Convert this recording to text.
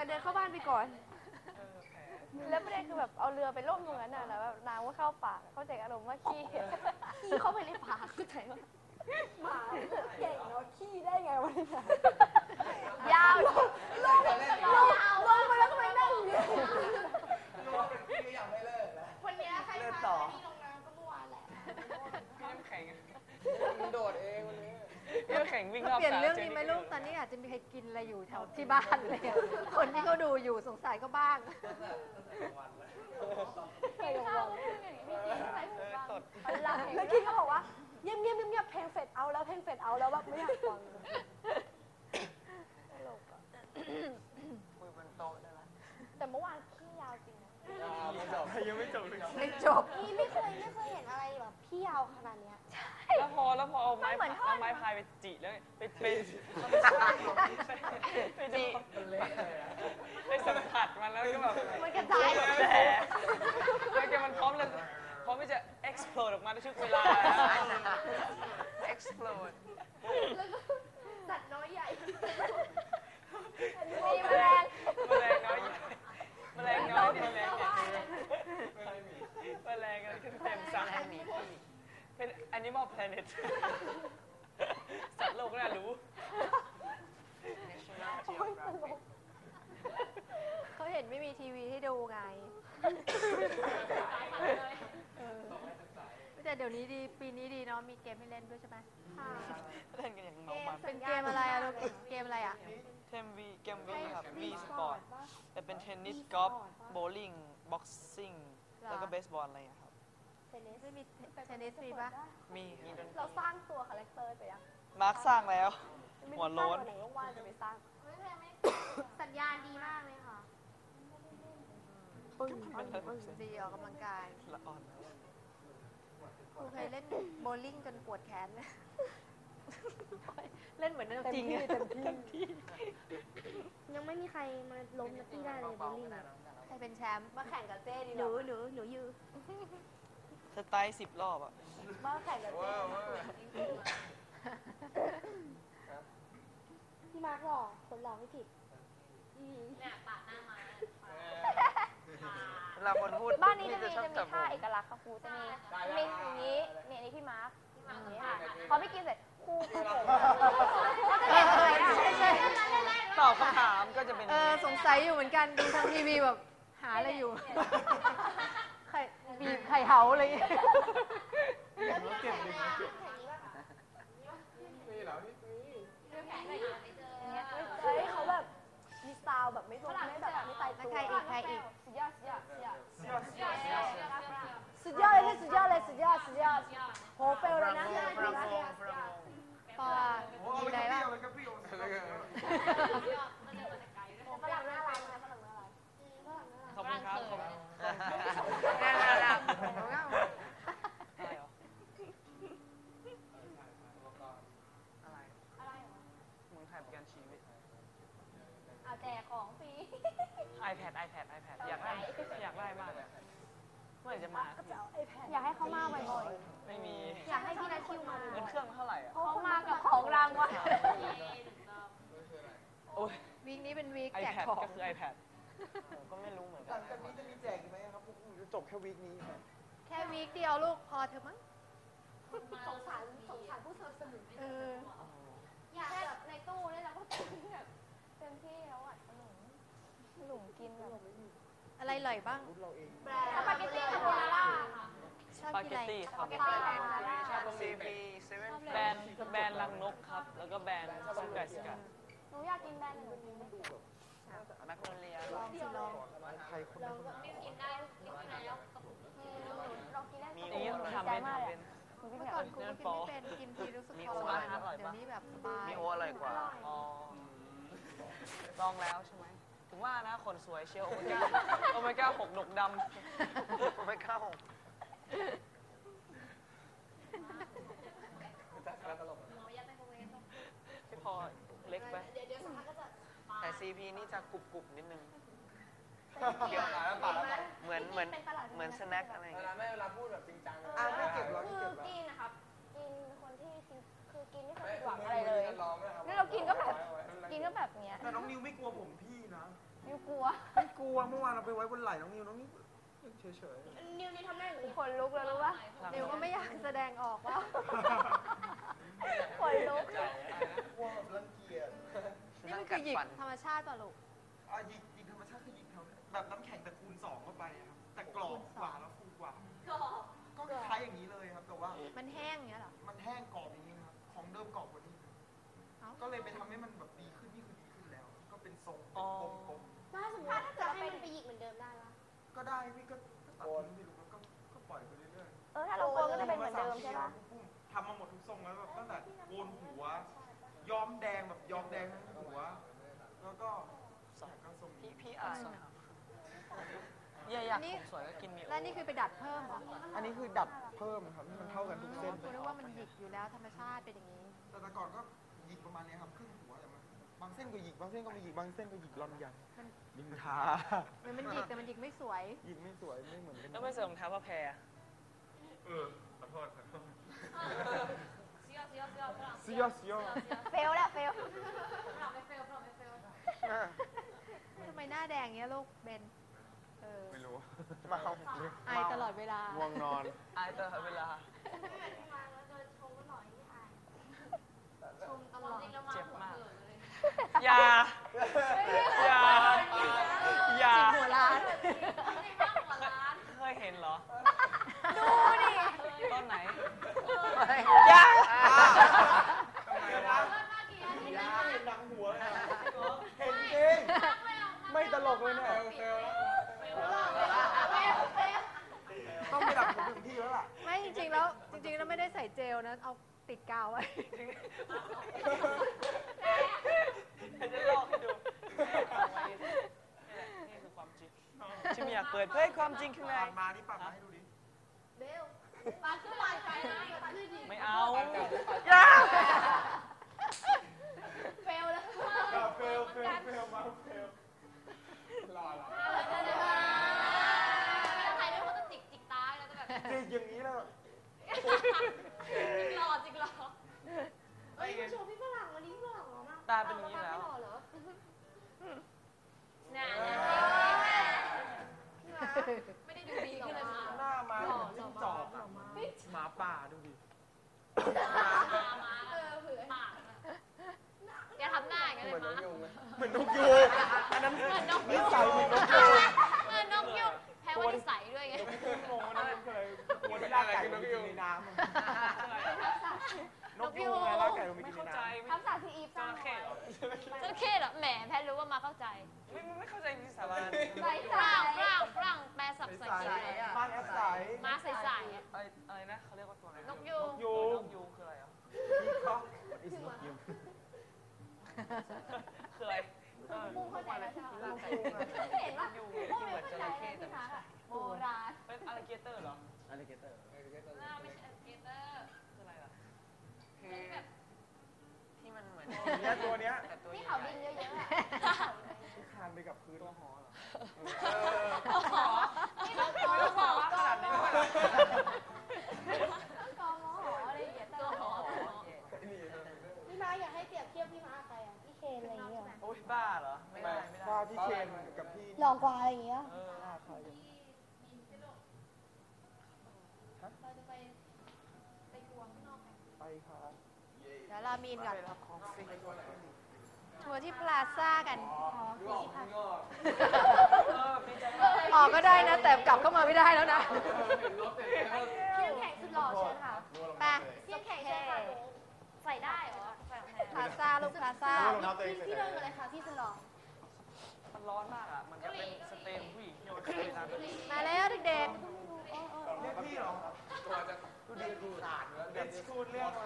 แต่เดินเข้าบ้านไปก่อนเออแผลแล้วประเด็นคือแบบเอาเรือไปล่มตรงนั้นน่ะแล้วแบบน้ำก็เข้าปากเข้าใจอารมณ์ว่าขี้ขี้เข้าไปในปากเข้าใจว่าหมาเก่งเนาะขี้ได้ไงวะเนี่ยยาวลงลงลงไปแล้วทำไมนั่งอยู่เนี่ย วันนี้ใคร เลือด พา ต่อ พี่ลงน้ำก็เมื่อวานแหละ พี่น้ำแข็ง มันโดดเองวันนี้ พี่น้ำแข็งวิ่งรอบ เปลี่ยน สา เรื่องนี้ไหมลูก ตอนนี้อาจจะมีใครกินอะไรอยู่แถวที่บ้านเลยอะคนที่เขาดูอยู่สงสัยก็บ้าง กินข้าวก็พูดอย่างนี้พี่จริงใส่หูฟังตดมันหลับแล้วกี้ก็บอกว่าเงียบเงียบเงียบเพลงเฟดเอาแล้วเพลงเฟดเอาแล้วแบบไม่อยากฟังตลกอะมือบนโต๊ะได้ละแต่เมื่อวานขี้ยาวจริงนะ ยังไม่จบเลย ไม่จบาไม้พายไปจิแล้วไปไปไปจิไปสัมผัสมันแล้วก็แบบมันกระจายแผลแล้วแกมันพร้อมเลยพร้อมที่จะ explode ออกมาในช่วงเวลา explode สัตว์น้อยใหญ่มีแมลงแมลงน้อยแมลงน้อยที่แมลงใหญ่แมลงอะไรขึ้นเต็มสระเป็น Animal Planet สัตว์โลก น่ารู้ National Geographic เขาเห็นไม่มีทีวีให้ดูไงเออแต่เดี๋ยวนี้ดีปีนี้ดีเนาะมีเกมให้เล่นด้วยใช่ไหมเล่นกันอย่างเมามันเป็นเกมอะไรอะลูกเกมอะไรอะเทมวีเกมวีครับ V Sport แต่เป็นเทนนิสกอล์ฟโบลิ่งบ็อกซิ่งแล้วก็เบสบอลอะไรอย่างเงี้ยครับไม่มีเทนนิสมีปะมีมีดนตรีเราสร้างตัวคาแรคเตอร์ไปยัง มาร์คสร้างแล้วไม่หัวได้โล้นสร้างวันไหนว่างๆจะไปสร้างสัญญาณดีมากเลยค่ะปึ้งดีออกกำลังกายละอ่อนครูเคยเล่นโบว์ลิ่งจนปวดแขนไหมเล่นเหมือนเดิมจริงอะยังไม่มีใครมาล้มนักตี้ได้เลยโบลิ่งใครเป็นแชมป์มาแข่งกับเจ้ดีหกนูว่าหนูหนูยือสไตล์สิบรอบอะ มาแข่งกับเจ้ พี่มาร์กหล่อคนหล่อไม่ผิดเวลาคนพูดบ้านนี้จะมีชอบจะมีจับท่าผมเอกลักษณ์ค่ะครูจะมีจะมีอย่างนี้เนี่ยอันนี้พี่มาร์คอย่างนี้ค่ะพอพี่กินเสร็จครูครูผมก็จะเห็นอะไรอะใช่ใช่ตอบคำถามก็จะเป็นเออสงสัยอยู่เหมือนกันดูทางทีวีแบบหาอะไรอยู่ไข่บีบไข่เหาอะไรอย่างเงี้ย เฮ้ยเขาแบบมีสไตล์ แบบไม่ตรงไม่แบบไม่ตายแล้วตัวใครอีกใครอีกสุดยอดสุดยอดสุดยอดสุดยอดเลยสุดยอดเลยสุดยอดสุดยอดโหเฟลเลยนะปอมีอะไรบ้าง ฝรั่งน่ารักนะฝรั่งน่ารัก ขอบคุณครับขอบคุณ น่ารัก อะไรเหรออะไรเมืองไทยประกันชีวิต เอาแจกของฟรี iPad iPad iPad อยากได้อยากได้มากเลยเมื่อไหร่จะมาจะเอาไอแพดอยากให้เขามาบ่อยไม่มีอยากให้พี่นัทคิวมาเงินเครื่องเท่าไหร่อะๆเขามากับของรางวัลโอ้ย วีคนี้เป็นวีคแจก iPad ของ ก็คือ iPad ผมก็ไม่รู้เหมือนหกัลันงจากนี้จะมีแจกอีกไหมครับพวกคุณจะจบแค่วีคนี้ครับแค่วีคเดียวลูกพอเถอะมั้งสงสารสงสารผู้สนับสนุนเออ อยากแบบในตู้นี่เราก็เต็มที่แบบเต็มที่แล้วอะขนม ขนมกินแบบอะไรอร่อยบ้างรุ่นเราเองสปาเกตตี้คาโบนาร่าค่ะชอบสปากินเกอะตไรตี้ครับสปาเกตตี้คาโบนาร่าชอบ CP แบรนด์แบรนด์ลังนกครับ แล้วก็แบรนด์สกัดสกัดหนูอยากกินแบรนด์หนูกินไม่ถูกแมคโนเลียลองสิลองใครคนนั้นกินได้กินที่ไหนแล้วเรากินได้มีดีโอใจทำเป็นมากทำเลเป็ยนหนูกินเมื่อแบบก่อนครูก็กินไม่เป็นกินทีรู้สึกมีทรโอมานอร่อยปะ เดี๋ยวนี้แบบสบายมีโออร่อยกว่า อ๋อลองแล้วใช่ไหม ถึงว่านะคนสวยเชียวโอเมก้าโอเมก้าหกดกดำโอเมก้าหกไม่พอเล็กไปแต่ CP นี่จะกรุบกรุบๆนิดนึงเกี่ยวกับแล้วป่าแล้ว เหมือนเหมือนเหมือนสแน็คอะไรอย่างเวเงี้ลายแม่เวลาพูดแบบจริงจังอะไม่เก็บหรอกคืไม่อเก็บหรอกกินนะครับ กินคนที่กินคือกินไม่เคยไม่หวังอะไรเลย ร้องด้วยครับ นี่เรากินก็แบบ กินก็แบบเนี้ยแต่น้องนิวไม่กลัวผมพี่นะยูกลัวไม่กลัวเมื่อวานเราไปไว้บนไหล่น้องนิวน้องนิวยังเฉยนิวนี่ทำได้อย่างนี้ขนลุกแล้วรู้ปะนิวก็ไม่อยากแสดงออกว่าขนลุกๆกลัวแบบรังเกียจนี่มันคือหยิกธรรมชาติต่อลูกอะยิงยิงธรรมชาติคือยิงแถวแบบน้ำแข็งแต่คูณสองเข้าไปอะครับแต่กรอบกว่าแล้วฟูกว่าก็คล้ายอย่างนี้เลยครับแต่ว่า มันแห้งอย่างเงี้ยเหรอมันแห้งกรอบอย่างนี้ครับของเดิมกรอบกว่านี้ครับเอ้าก็เลยไปทำ รงอ๋อเป็นกลมถ้าสมมติว่าจะให้มันไปหยิกเหมือนเดิมได้ปะๆก็ได้พี่ก็ก็ตัดทิ้งไม่รู้ก็ก็ปล่อยไปเรื่อยๆเออถ้าเราโกนก็จะเป็นเหมือนเดิมใช่ปะทำมาหมดทุกทรงแล้วแบบตั้งแต่โกนหัว ย้อมแดงแบบย้อมแดงทั้งหัว แล้วก็สายก็ทรงพี่นี้พี่อาร์ตเย่อยากผมสวยก็กินมีแล้วนี่คือไปดัดเพิ่มเหรออันนี้คือดัดเพิ่มครับให้มันเท่ากันทุกเส้น คุณนึกว่ามันหยิกอยู่แล้วธรรมชาติเป็นอย่างนี้ แต่แต่ก่อนก็หยิกประมาณนี้ครับครึ่งหัวแต่มัน บางเส้นก็หยิกบางเส้นก็ไม่หยิกบางเส้นก็หยิกลอนยัน ยิงทามันมันหยิกแต่มันหยิกไม่สวย หยิกไม่สวยไม่เหมือนกันแล้วไม่ใส่รองเท้าผ้าแพรอะเออขอโทษขอโทษเซียวเซียวเซียวเสียเสียเฟลแล้วเฟลทำไมหน้าแดงเงี้ยลูกเบนเออไม่รู้เมาไอายตลอดเวลา ง่วงนอน อายตลอดเวลา เจ็บมาก อย่า อย่า อย่า จิกหัวล้าน เคยเห็นเหรอ ดูดิ ตอนไหน อย่าทำไมวะอย่าเห็นหนังหัวเลยอะเห็นจริง ไม่ตลกเลยเนี่ยต้องไปดับผมถึงที่แล้วล่ะ ไม่จริงๆแล้วจริงๆแล้วไม่ได้ใส่เจลนะ เอาติดกาวไว้ จะลอกให้ดูนี่คือความจริงที่ไม่อยากเปิดเผยความจริงข้างใน ปากมานี่ปากมาให้ดูดิเบลปาขึ้นลอยไปนะปาขึ้นหยิกไม่เอาอย่าเฟลแล้วเฟลเฟลเฟลมาเฟลรอรอถ่ายด้วยเขาจะจิกจิกตาแล้วจะแบบจริงอย่างนี้แล้วจิกหล่อจิกหล่อเอ้ยมาโชว์พี่ฝรั่ ตาเป็นอย่างนี้แล้วไม่หล่อเหรอน่ะไม่ได้ดูดีขึ้นเลยหน้ามาเหมือนจิ้งจอกอะหมาป่าดูดิ เออเผื่อปากแกทำหน้าอย่างนั้นเลยมั้ย เหมือนนกยูงอันนั้น เหมือนนก นิ ยุง สัยเหมือนนกยูง เหมือนนกยุงแพ้ว่านิสัยด้วยไง งงนะเคยตัวที่ลากไก่ลงไปกินในน้ำอะนกยูงไงลากไก่ลงไป ไม่ กินใน เข้าใจ น้ำ ไม่ คำสั่งที่อีฟ จ สร้าง ระเข้เหรอ จ ระเข้เหรอแหมแพทย์รู้ว่ามาเข้าใจไม่ไม่เข้าใจที่สาบานใส่ฝรั่งฝรั่งฝรั่งแปลสับใสใส่ๆบ้านแอปใสมาใส่ใส่อะอะไรอะไรนะเขาเรียกว่าตัวอะไรนกยูงยูนงกยูงคืออะไรอะพี่เขาอิสนกยูงคืออะไรเออปุ้งเข้าใจแล้วใช่ไหมนกยูงอะเห็นว่ายูงปุ้งที่เหไม่มือนจเข้าใจระเข้เลยแต่พี่ไม่พักใช่อะโบราณเป็นอลลิเกเตอร์เหรออะไรเกเตอร์ไม่ใช่สเกตเตอร์คืออะไรล่ะคือที่มันเหมือนเนี้ยตัวเนี้ยแต่ตัวที่ใหเขา ญ่ ดินเยอะๆอะ ที่ คานไปกับพื้นตัวหอเหรอเออนี่ต้องกอไม่ต้องบอกว่าขนาดนี้ด้วยต้องกอมอหออะไรอย่างเงี้ยตัวหอนี่พี่มาอยากให้เปรียบเทียบพี่มาใครอะพี่เคนอะไรอย่างเงี้ยโอ้ยบ้าเหรอ ไม่ได้ไม่ได้ว่าพี่เคนกับพี่หล่อกว่าอะไรอย่างเงี้ยเออหน้าคล้ายกันเราจะไปไปกวงข้างนอกกันไปครับเดี๋ยวเรามีนก่อนไปรับของฟรี ทัวร์ที่พลาซ่ากันเออดีใจออกก็ได้นะ แต่กลับเข้ามาไม่ได้แล้วนะพี่น้ำแข็งสุดหล่อเชิญค่ะไปพี่น้ำแข็งเชิญค่ะใส่ได้เหรอใส่รองพลาซ่าลูกพลาซ่าพี่พี่เดินกันเลยค่ะพี่สุดหล่อมันร้อนมากอะ มันจะเป็นสเตนผู้หญิงที่เราเคยทำมาแล้วเด็กเรียกพี่เหรอตัวจะดูดีดูขาดเดี๋ยวสกูลเรียกมา